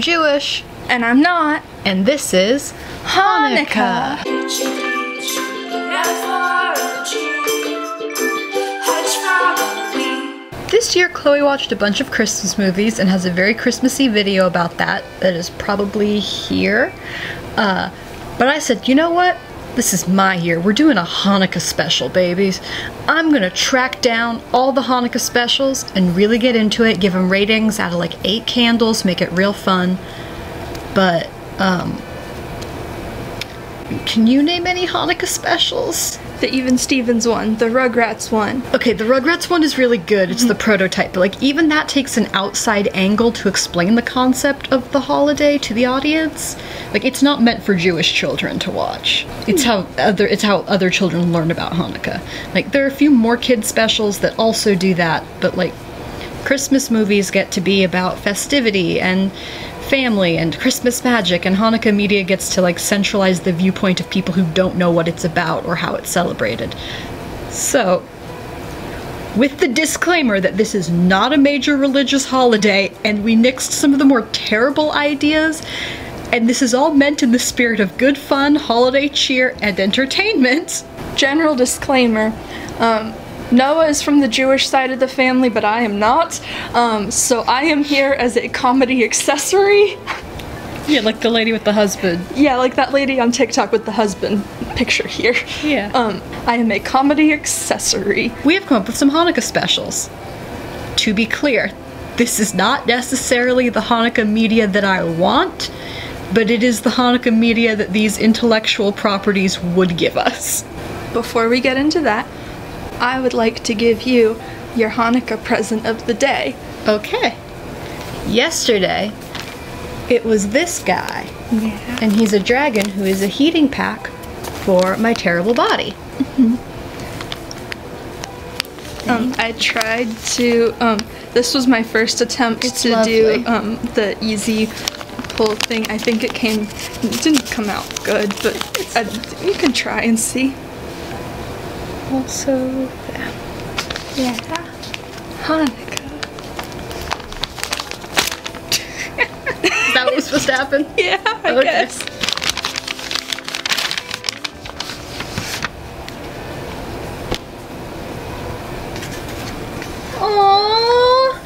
Jewish, And I'm not. and this is Hanukkah. This year, Chloe watched a bunch of Christmas movies and has a very Christmassy video about that that is probably here. Uh, but I said, you know what? This is my year. We're doing a Hanukkah special, babies. I'm gonna track down all the Hanukkah specials and really get into it, give them ratings out of like eight candles, make it real fun. But, um, can you name any Hanukkah specials? The Even Stevens one, the Rugrats one. Okay, the Rugrats one is really good. It's the mhm. prototype, but like even that takes an outside angle to explain the concept of the holiday to the audience. Like it's not meant for Jewish children to watch. It's hmm. how other it's how other children learn about Hanukkah. Like there are a few more kid specials that also do that, but like Christmas movies get to be about festivity and family and Christmas magic, and Hanukkah media gets to like centralize the viewpoint of people who don't know what it's about or how it's celebrated. So, with the disclaimer that this is not a major religious holiday and we nixed some of the more terrible ideas, and this is all meant in the spirit of good fun, holiday cheer, and entertainment. General disclaimer. Um, Noa is from the Jewish side of the family, but I am not. Um, so I am here as a comedy accessory. Yeah, like the lady with the husband. Yeah, like that lady on TikTok with the husband picture here. Yeah. Um, I am a comedy accessory. we have come up with some Hanukkah specials. To be clear, this is not necessarily the Hanukkah media that I want, but it is the Hanukkah media that these intellectual properties would give us. Before we get into that, I would like to give you your Hanukkah present of the day. Okay. Yesterday, it was this guy, Yeah. and he's a dragon who is a heating pack for my terrible body. Um, I tried to. Um, this was my first attempt It's to lovely. do um, the easy pull thing. I think it came. It didn't come out good, but uh, you can try and see. Also, Yeah. Hanukkah. is that what was supposed to happen? Yeah, I Okay. guess. Aww.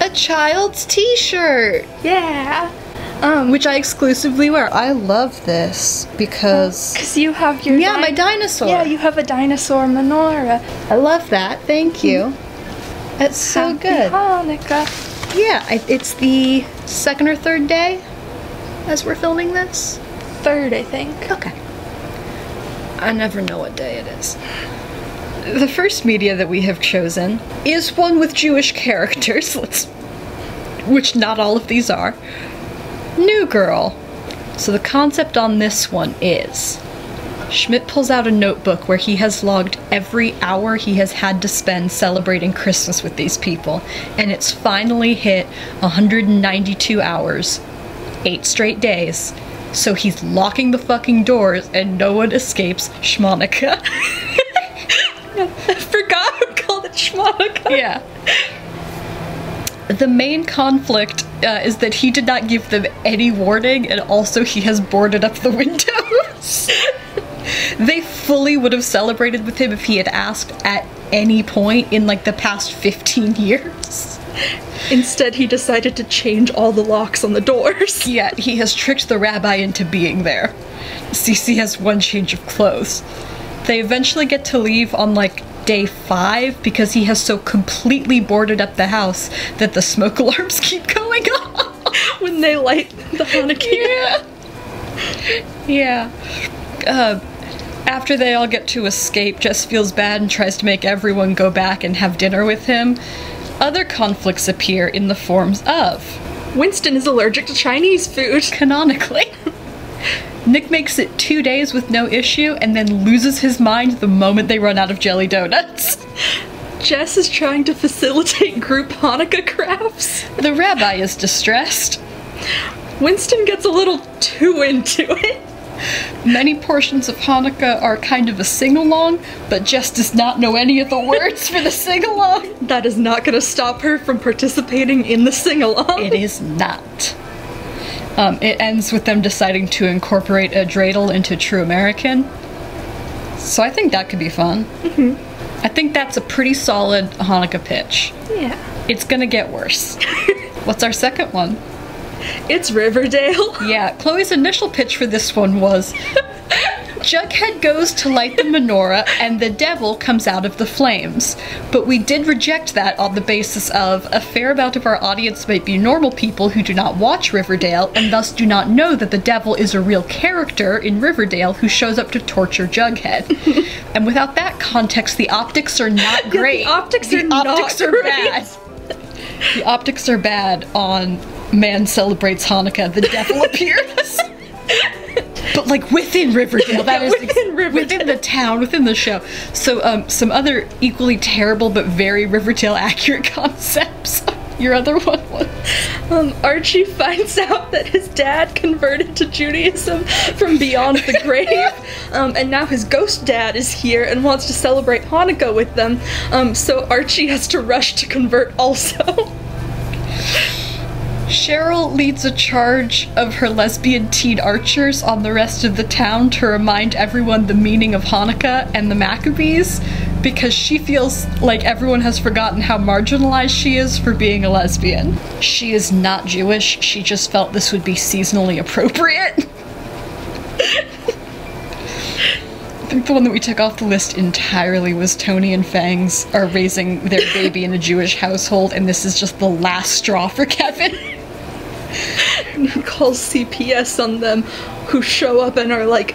A child's t-shirt. Yeah. Um, which I exclusively wear. I love this because cause you have your. yeah, my dinosaur. Yeah, you have a dinosaur menorah. I love that. Thank you. That's so Happy good. Hanukkah. Yeah, I, it's the second or third day as we're filming this. Third, I think. Okay. I never know what day it is. The first media that we have chosen is one with Jewish characters, let's which not all of these are. New Girl. So the concept on this one is Schmidt pulls out a notebook where he has logged every hour he has had to spend celebrating Christmas with these people, and it's finally hit 192 hours, eight straight days. So he's locking the fucking doors, and no one escapes Schmonica. I forgot who called it Schmonica. yeah. The main conflict uh, is that he did not give them any warning, and also he has boarded up the windows. they fully would have celebrated with him if he had asked at any point in like the past 15 years. Instead, he decided to change all the locks on the doors. Yet he has tricked the rabbi into being there. Cece has one change of clothes. They eventually get to leave on like day five because he has so completely boarded up the house that the smoke alarms keep going. When they light the Hanukkah. Yeah. Yeah. Uh, after they all get to escape, Jess feels bad and tries to make everyone go back and have dinner with him. Other conflicts appear in the forms of Winston is allergic to Chinese food. canonically. Nick makes it two days with no issue and then loses his mind the moment they run out of jelly donuts. Jess is trying to facilitate group Hanukkah crafts. The rabbi is distressed. Winston gets a little too into it. Many portions of Hanukkah are kind of a sing along, but Jess does not know any of the words for the sing along. That is not gonna stop her from participating in the sing along. It is not. Um, it ends with them deciding to incorporate a dreidel into True American. So I think that could be fun. I think that's a pretty solid Hanukkah pitch. Yeah. It's gonna get worse. What's our second one? It's Riverdale. Yeah, Chloe's initial pitch for this one was Jughead goes to light the menorah and the devil comes out of the flames. But we did reject that on the basis of a fair amount of our audience might be normal people who do not watch Riverdale and thus do not know that the devil is a real character in Riverdale who shows up to torture Jughead. and without that context, the optics are not great. optics The are not optics are great. bad. The optics are bad on Man Celebrates Hanukkah, the devil appears. But like within Riverdale, that is Within Riverdale. within the town, within the show. So um, some other equally terrible but very Riverdale accurate concepts. Your other one was Um, Archie finds out that his dad converted to Judaism from beyond the grave, um, and now his ghost dad is here and wants to celebrate Hanukkah with them. Um, so Archie has to rush to convert also. Cheryl leads a charge of her lesbian teen archers on the rest of the town to remind everyone the meaning of Hanukkah and the Maccabees because she feels like everyone has forgotten how marginalized she is for being a lesbian. She is not Jewish, she just felt this would be seasonally appropriate. I think the one that we took off the list entirely was Tony and Fangs are raising their baby in a Jewish household, and this is just the last straw for Kevin. Calls CPS on them, who show up and are like,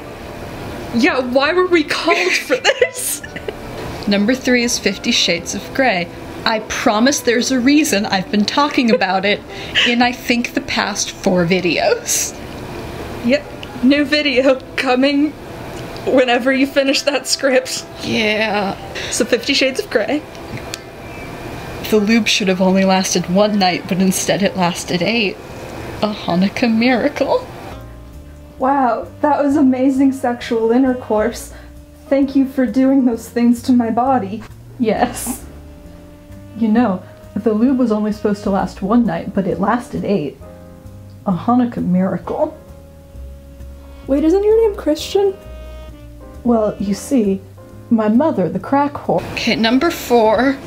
"Yeah, why were we called for this?" Number three is Fifty Shades of Grey. I promise there's a reason I've been talking about it in I think the past four videos. yep, new video coming whenever you finish that script. Yeah. So Fifty Shades of Grey. The lube should have only lasted one night, but instead it lasted eight. A Hanukkah miracle. Wow, that was amazing sexual intercourse. Thank you for doing those things to my body. Yes. You know, the lube was only supposed to last one night, but it lasted eight. A Hanukkah miracle. Wait, isn't your name Christian? Well, you see, my mother, the crack whore. Okay, number four.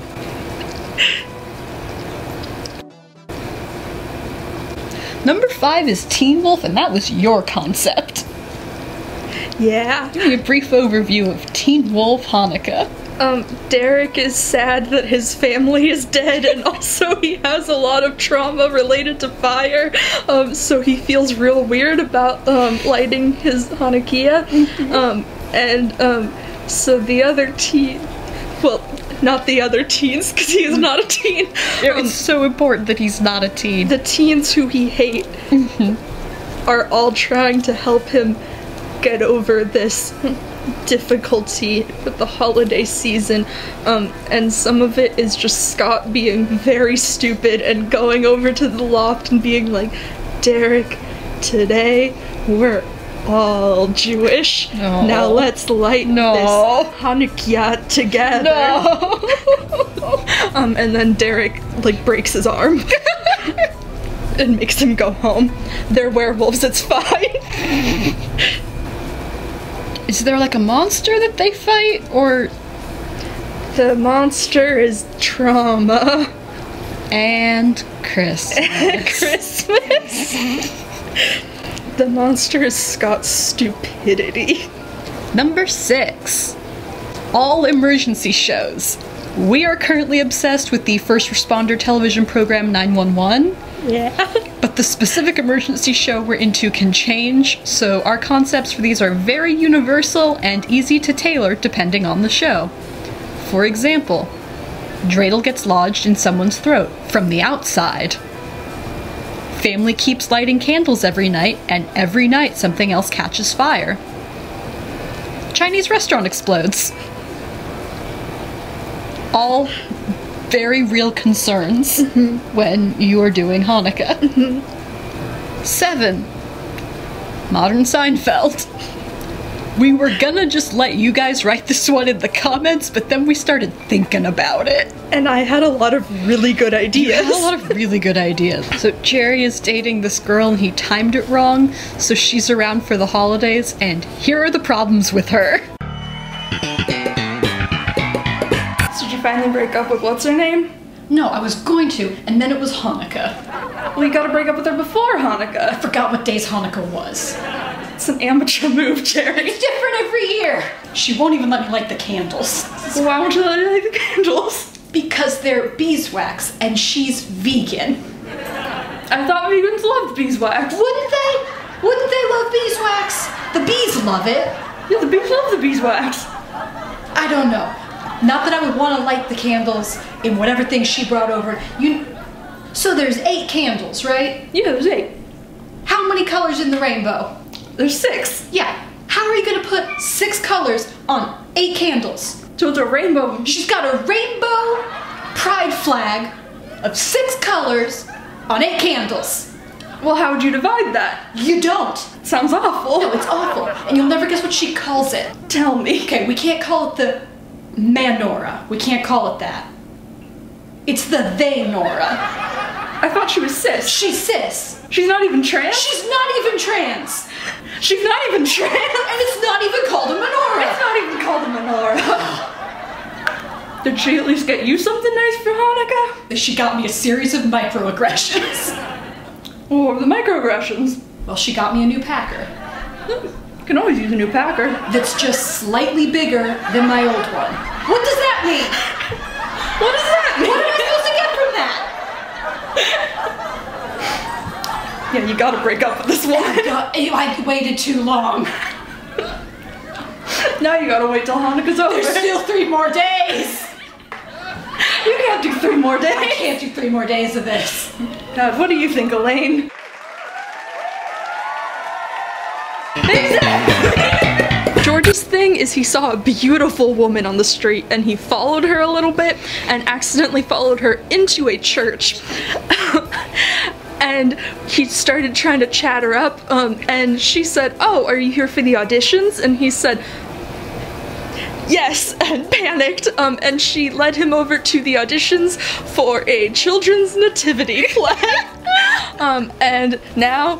Number five is Teen Wolf, and that was your concept. Yeah. Give me a brief overview of Teen Wolf Hanukkah. Um, Derek is sad that his family is dead, and also he has a lot of trauma related to fire. Um, so he feels real weird about um, lighting his Hanukkah. Um, and um, so the other teen, well, not the other teens, because he is not a teen. Um, It's so important that he's not a teen. the teens who he hate are all trying to help him get over this difficulty with the holiday season um, and some of it is just scott being very stupid and going over to the loft and being like derek today we're all jewish No. now let's light No. this hanukkah together um, and then Derek like breaks his arm and makes him go home. They're werewolves. It's fine. Is there like a monster that they fight, or The monster is trauma. and Chris? Christmas. The monster is Scott's stupidity. Number six, all emergency shows. We are currently obsessed with the first responder television program 911, Yeah. but the specific emergency show we're into can change, so our concepts for these are very universal and easy to tailor depending on the show. For example, dreidel gets lodged in someone's throat from the outside. Family keeps lighting candles every night, and every night something else catches fire. Chinese restaurant explodes. All very real concerns mm-hmm. when you are doing Hanukkah. Mm-hmm. Seven. Modern Seinfeld. We were gonna just let you guys write this one in the comments, but then we started thinking about it. And I had a lot of really good You ideas. had a lot of really good ideas. So Jerry is dating this girl and he timed it wrong, so she's around for the holidays, and here are the problems with her. Did you finally break up with what's her name? No, I was going to, and then it was Hanukkah. Well, you gotta break up with her before Hanukkah. I forgot what days Hanukkah was. It's an amateur move, Jerry. It's different every year. She won't even let me light the candles. Why won't you let me light the candles? Because they're beeswax and she's vegan. I thought vegans loved beeswax. Wouldn't they? Wouldn't they love beeswax? The bees love it. Yeah, the bees love the beeswax. I don't know. Not that I would want to light the candles in whatever thing she brought over. You. So there's eight candles, right? Yeah, there's eight. How many colors in the rainbow? There's six. Yeah. How are you gonna put six colors on eight candles? So it's a rainbow. She's got a rainbow pride flag of six colors on eight candles. Well, how would you divide that? You don't. Sounds awful. No, it's awful. And you'll never guess what she calls it. Tell me. Okay, we can't call it the menorah. We can't call it that. It's the they Nora. I thought she was cis. She's cis. She's not even trans? She's not even trans. She's not even trans. And it's not even called a menorah. It's not even called a menorah. Did she at least get you something nice for Hanukkah? She got me a series of microaggressions. Oh, or the microaggressions? Well, she got me a new Packer hmm. You can always use a new Packer. that's just slightly bigger than my old one. What does that mean? What does that mean? What am I supposed to get from that? Yeah, you gotta break up with this one. God, I waited too long. now you gotta wait till Hanukkah's over. There's still three more days. You can't do three more days. I can't do three more days of this. God, what do you think, Elaine? George's thing is he saw a beautiful woman on the street and he followed her a little bit and accidentally followed her into a church. And he started trying to chat her up um, and she said, Oh, are you here for the auditions? And he said, Yes, and panicked. Um, and she led him over to the auditions for a children's nativity play. Um, and now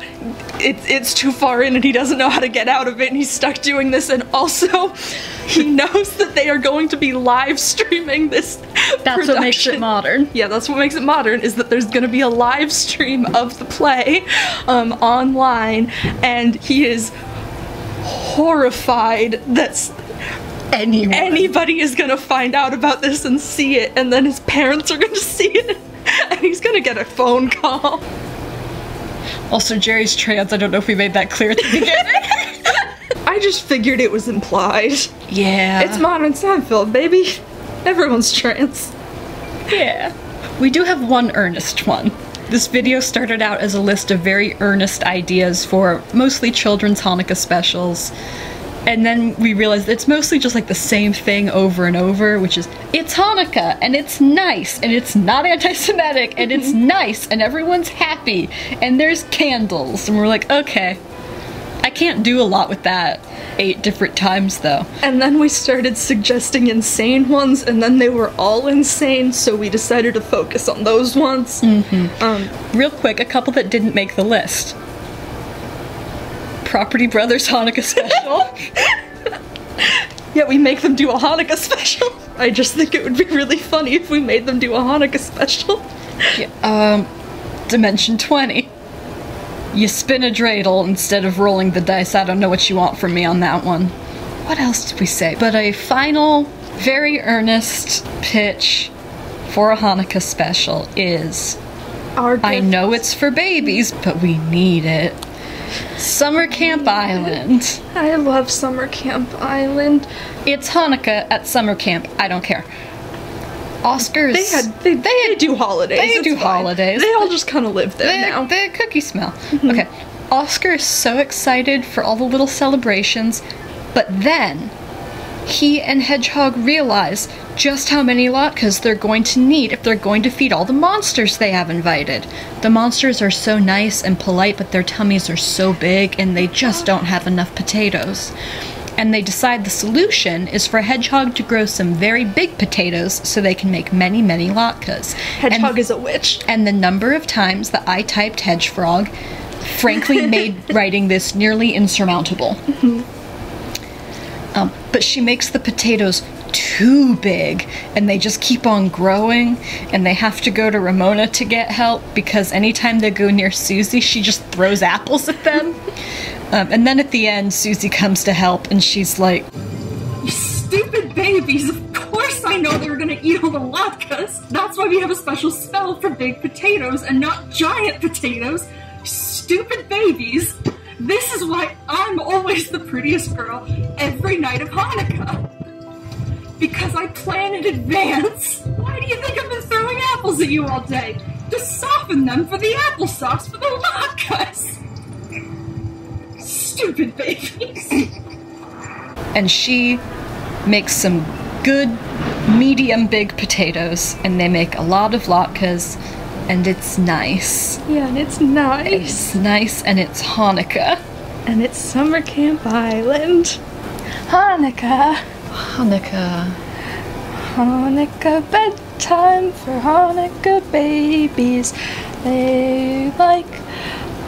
it, it's too far in and he doesn't know how to get out of it and he's stuck doing this. And also, he knows that they are going to be live streaming this. That's what makes it modern. Yeah, that's what makes it modern is that there's gonna be a live stream of the play um, online, and he is horrified that s- Anyone. anybody is gonna find out about this and see it, and then his parents are gonna see it, and he's gonna get a phone call. Also, Jerry's trans. I don't know if we made that clear at the beginning. I just figured it was implied. yeah. It's modern Seinfeld, baby. Everyone's trans. Yeah. We do have one earnest one. This video started out as a list of very earnest ideas for mostly children's Hanukkah specials. And then we realized it's mostly just like the same thing over and over, which is it's Hanukkah and it's nice and it's not anti Semitic and it's nice and everyone's happy and there's candles. And we're like, okay. I can't do a lot with that eight different times though. And then we started suggesting insane ones, and then they were all insane, so we decided to focus on those ones. Um, Real quick, a couple that didn't make the list. Property Brothers Hanukkah special. yeah, we make them do a Hanukkah special. I just think it would be really funny if we made them do a Hanukkah special. Yeah, um, Dimension 20. You spin a dreidel instead of rolling the dice. I don't know what you want from me on that one. What else did we say? But a final, very earnest pitch for a Hanukkah special is Our I know it's for babies, but we need it. Summer Camp Island. I love Summer Camp Island. It's Hanukkah at summer camp. I don't care. Oscars. They had they, they, do holidays. they do fine. holidays. They all just kind of live there the, now. the cookie smell. Mm-hmm. Okay. Oscar is so excited for all the little celebrations, but then he and Hedgehog realize just how many latkes they're going to need if they're going to feed all the monsters they have invited. The monsters are so nice and polite, but their tummies are so big and they just don't have enough potatoes. And they decide the solution is for Hedgehog to grow some very big potatoes so they can make many, many latkes. Hedgehog and, is a witch. and the number of times that I typed Hedgefrog frankly made writing this nearly insurmountable. Um, but she makes the potatoes too big and they just keep on growing and they have to go to Ramona to get help because anytime they go near Susie, she just throws apples at them. Um, and then at the end, Susie comes to help and she's like, You stupid babies! Of course I know they were gonna eat all the latkes! That's why we have a special spell for big potatoes and not giant potatoes! Stupid babies! This is why I'm always the prettiest girl every night of Hanukkah! Because I plan in advance! Why do you think I've been throwing apples at you all day? To soften them for the applesauce for the latkes! Stupid babies! and she makes some good medium big potatoes and they make a lot of latkes and it's nice. Yeah, and it's nice. It's nice and it's Hanukkah. And it's Summer Camp Island. Hanukkah. Hanukkah. Hanukkah bedtime for Hanukkah babies. They like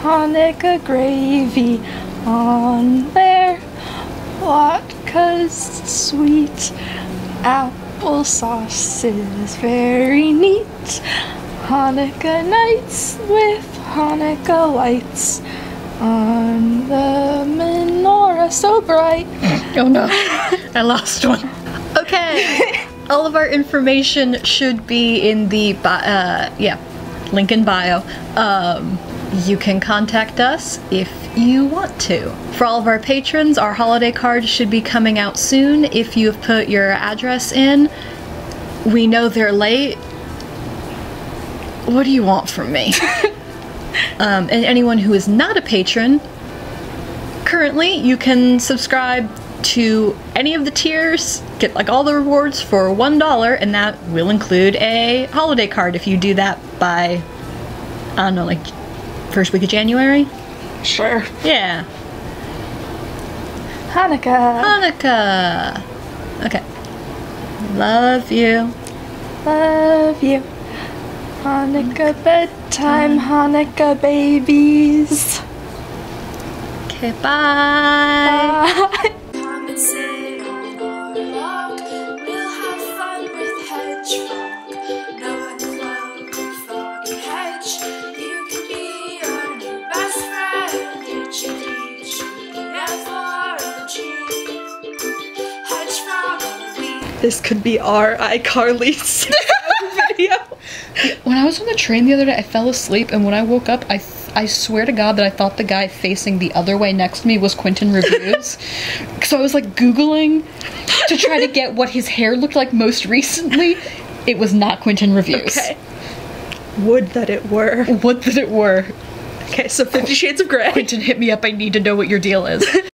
Hanukkah gravy on their latkes. Sweet applesauce is very neat. Hanukkah nights with Hanukkah lights on the menorah so bright. Oh no, I lost one. Okay, all of our information should be in the bi- uh, yeah, link in bio. Um, you can contact us if you want to. For all of our patrons, our holiday card should be coming out soon. If you have put your address in, we know they're late. What do you want from me? um, and anyone who is not a patron, currently you can subscribe to any of the tiers, get like all the rewards for one dollar, and that will include a holiday card if you do that by I don't know, like first week of January. Sure. Yeah, Hanukkah. Hanukkah. Okay, love you. Love you. Hanukkah bedtime, Hanukkah babies. Okay, bye. Bye. Come and sit on our log. We'll have fun with Hedgehog. No clone, frog, and hedge. You can be our new friend. Itchy, itchy, F-R-O-G. Hedgehog on a week. This could be our iCarly's video. When I was on the train the other day, I fell asleep, and when I woke up, I, I swear to God that I thought the guy facing the other way next to me was Quinton Reviews. so I was like Googling to try to get what his hair looked like most recently. It was not Quinton Reviews. Okay. Would that it were. Would that it were. Okay, so Fifty Shades of Grey. Quinton, hit me up. I need to know what your deal is.